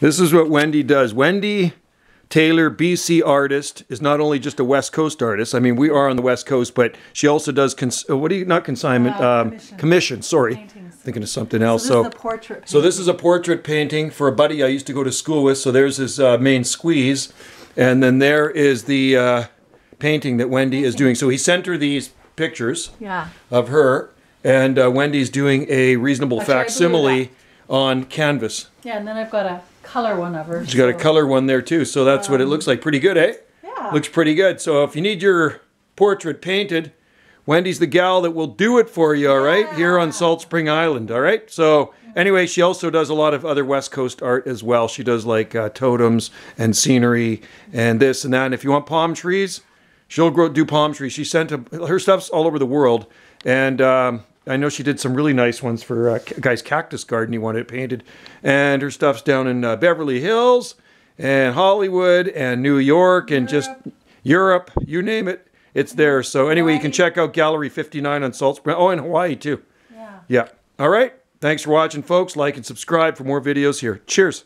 This is what Wendy does. Wendy Taylor, BC artist, is not only just a West Coast artist. I mean, we are on the West Coast, but she also does cons- uh, what do you not consignment Uh, um, commission. commission. Sorry, Paintings. thinking of something else. So this portrait. So this is a portrait painting for a buddy I used to go to school with. So there's his uh, main squeeze, and then there is the uh, painting that Wendy is doing. So he sent her these pictures Yeah. of her, and uh, Wendy's doing a reasonable Actually, facsimile on canvas. Yeah, and then I've got a color one of her. She's got a color one there too. So that's what it looks like. Pretty good, eh? Yeah. Looks pretty good. So if you need your portrait painted, Wendy's the gal that will do it for you, all right? Here on Salt Spring Island, all right? So anyway, she also does a lot of other West Coast art as well. She does like uh, totems and scenery and this and that. And if you want palm trees, she'll grow do palm trees. She sent a, her stuff's all over the world, and um, I know she did some really nice ones for uh, a guy's cactus garden. He wanted it painted, and her stuff's down in uh, Beverly Hills and Hollywood and New York and just Europe, you name it, it's there. So anyway, you can check out Gallery 59 on Salt Spring. Oh, and Hawaii too. Yeah. Yeah. All right. Thanks for watching, folks. Like and subscribe for more videos here. Cheers.